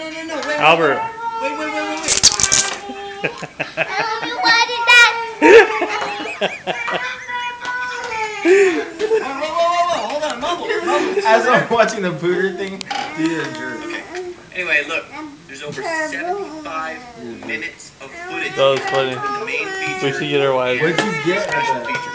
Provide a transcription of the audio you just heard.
Albert. Wait, wait, wait, wait, wait. That. Whoa, whoa, whoa, whoa, hold on, mumble, mumble. As I'm watching the booter thing, dude, a jerk. Okay. Anyway, look. There's over 75 minutes of footage That was funny. the main feature. We should get our wives. What'd you get? Special.